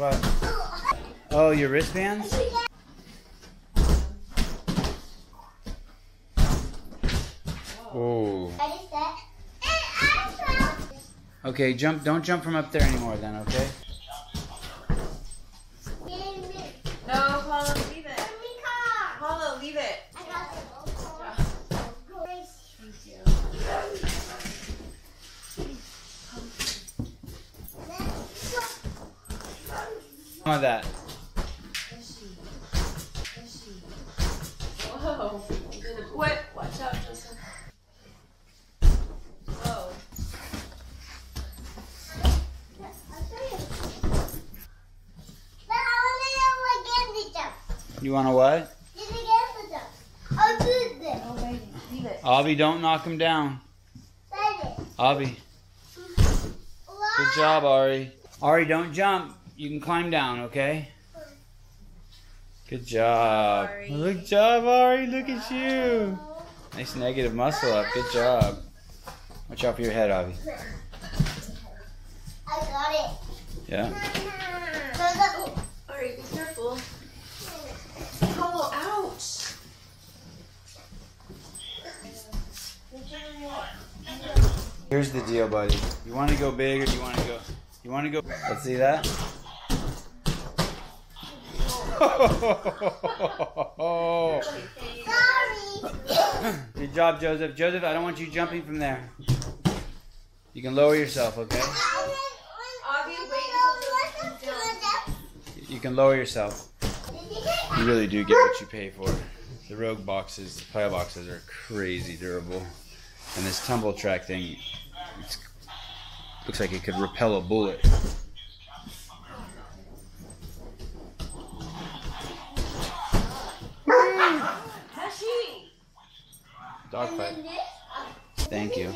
What? Oh, your wristbands? Oh. Okay, jump. Don't jump from up there anymore, then. Okay. No, Paulo, leave it. Paulo, leave it. Thank you. Of that. Whoa. You did a what? Watch out, Joseph. Whoa. You want to what? Oh, wait. Avi, don't knock him down. Avi. Good job, Ari. Ari, don't jump. You can climb down, okay? Good job. Ari. Good job, Ari. Look at you. Nice negative muscle up. Good job. Watch out for your head, Avi. I got it. Yeah. Alright, be careful. Paulo, ouch. Here's the deal, buddy. You want to go big or do you want to go? You want to go? Let's see that. Sorry. Good job, Joseph. Joseph, I don't want you jumping from there. You can lower yourself, okay? You can lower yourself. You really do get what you pay for. The Rogue boxes, the plyo boxes are crazy durable. And this tumble track thing, looks like it could repel a bullet. Tashi! Dogfight. Thank you.